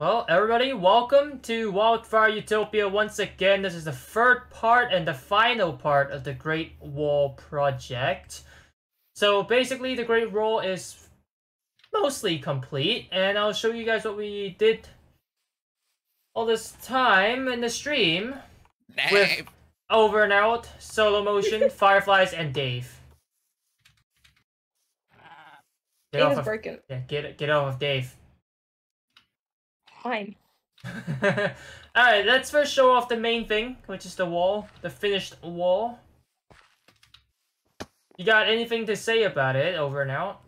Well, everybody, welcome to Wildfire Utopia once again. This is the third part and the final part of the Great Wall project. So basically, the Great Wall is mostly complete, and I'll show you guys what we did all this time in the stream with Over and Out, Solo Motion, Fireflies, and Dave. Get Dave off is of, broken. yeah, get get off of Dave. Fine. Alright, let's first show off the main thing, which is the wall, the finished wall. You got anything to say about it, over and out?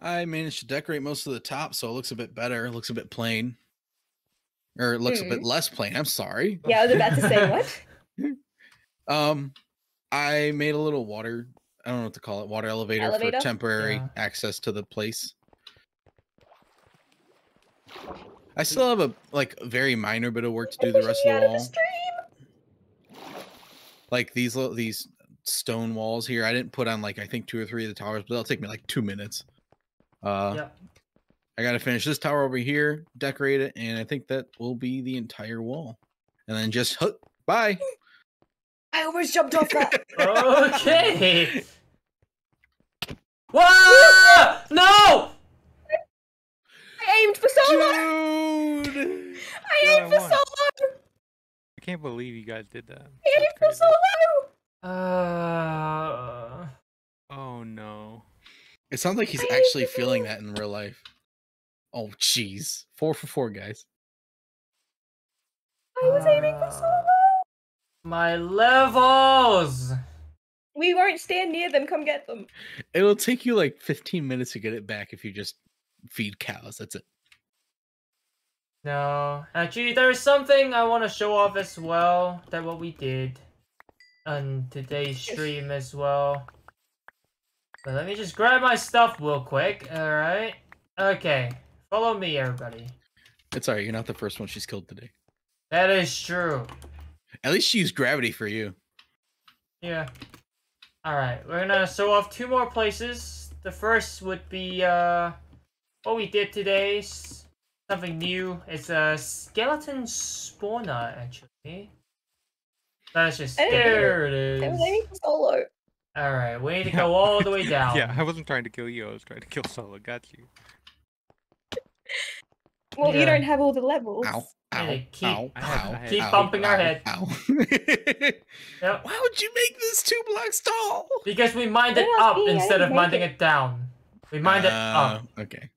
I managed to decorate most of the top, so it looks a bit better. It looks a bit plain. Or it looks a bit less plain. I'm sorry. Yeah, I was about to say what? Um, I made a little water. I don't know what to call it. Water elevator, Elevator? for temporary Yeah. access to the place. I still have a like very minor bit of work to do the rest of the out wall. stream. like these little these stone walls here. I didn't put on like I think two or three of the towers, but that'll take me like two minutes. Uh, Yep. I gotta finish this tower over here, decorate it, and I think that will be the entire wall. And then just hook. Bye. I almost jumped off that. Okay! Whoa! No! I aimed for solo. Dude. I Yeah, aimed for I won. solo. I can't believe you guys did that. I aimed for That's crazy. solo. Uh... Oh no. It sounds like he's I actually feeling that in real life. Oh, jeez. Four for four, guys. I was aiming for Uh, solo. My levels! We won't stand near them. Come get them. It'll take you like 15 minutes to get it back if you just feed cows. That's it. No, actually, there's something I want to show off as well. That what we did on today's stream as well. But let me just grab my stuff real quick. All right. Okay. Follow me, everybody. It's alright. You're not the first one she's killed today. That is true. At least she used gravity for you. Yeah. All right. We're gonna show off two more places. The first would be uh, what we did today. S- Something new. It's a skeleton spawner, actually. That's just I didn't there. It I was is. aiming for solo. All right, we need to go all the way down. Yeah, I wasn't trying to kill you. I was trying to kill Solo. Got you. Well, Yeah. you don't have all the levels. Ow. Ow. Keep- ow. I ow, I Keep ow, bumping our ow, head. Ow. Yep. Why would you make this two blocks tall? Because we mined it up do you- I instead of didn't minding it. it down. We mined it up. Uh, Okay.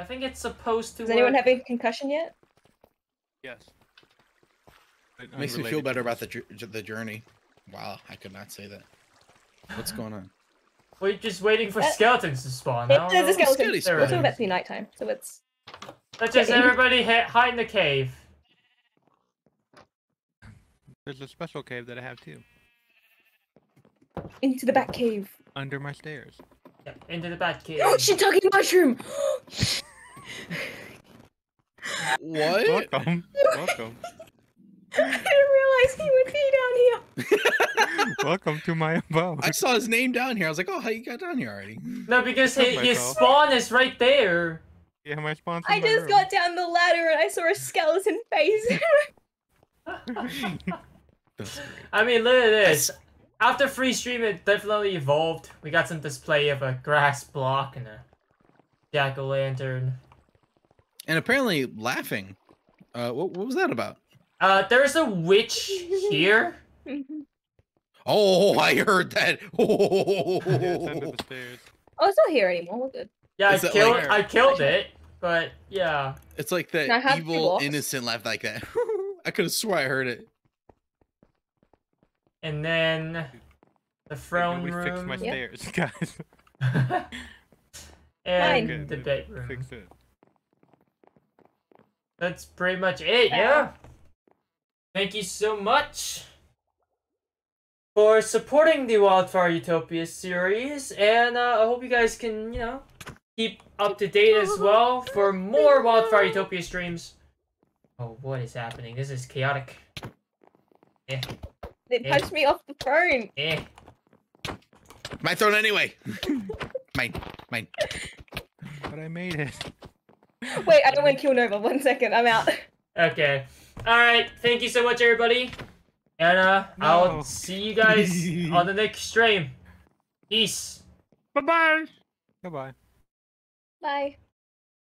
I think it's supposed to. Does anyone work. have a concussion yet? Yes. But Makes me feel better about the the journey. Wow, I could not say that. What's going on? We're just waiting for That- skeletons to spawn. I It- don't there's a skeleton. Scary We're spirit. talking about to be nighttime, so it's Let's just everybody hi- hide in the cave. There's a special cave that I have too. into the back cave. Under my stairs. Yep, into the bat cave. Shiitake mushroom. What? Welcome. Welcome. I didn't realize he would be down here. Welcome to my abode. I saw his name down here. I was like, oh, how you got down here already? No, because Killed he, his spawn is right there. Yeah, my sponsor. I just got down the ladder and I saw a skeleton face. I mean, look at this. After free stream, it definitely evolved. We got some display of a grass block and a jack o' lantern. And apparently, laughing. Uh, what, what was that about? Uh, there's a witch here. Oh, I heard that. Oh, Yeah, it's under the stairs. oh, it's not here anymore. We're good. Yeah, I Is it killed. like- I killed it, but yeah. it's like that evil, innocent laugh like that. I could have swore I heard it. And then the Hey, throne we fixed room my Yeah. stairs, guys. and Fine. the bedroom. Fix it. That's pretty much it, yeah. Thank you so much for supporting the Wildfire Utopia series, and uh, I hope you guys can, you know, keep up to date as well for more Wildfire Utopia streams. Oh, what is happening? This is chaotic. Eh, They Yeah. punched me off the throne. eh. My throne anyway. mine, mine. But I made it. Wait, I don't want to kill Nova. One second, I'm out. Okay. Alright, thank you so much, everybody. And uh, I'll see you guys on the next stream. Peace. Bye bye. Goodbye. Bye.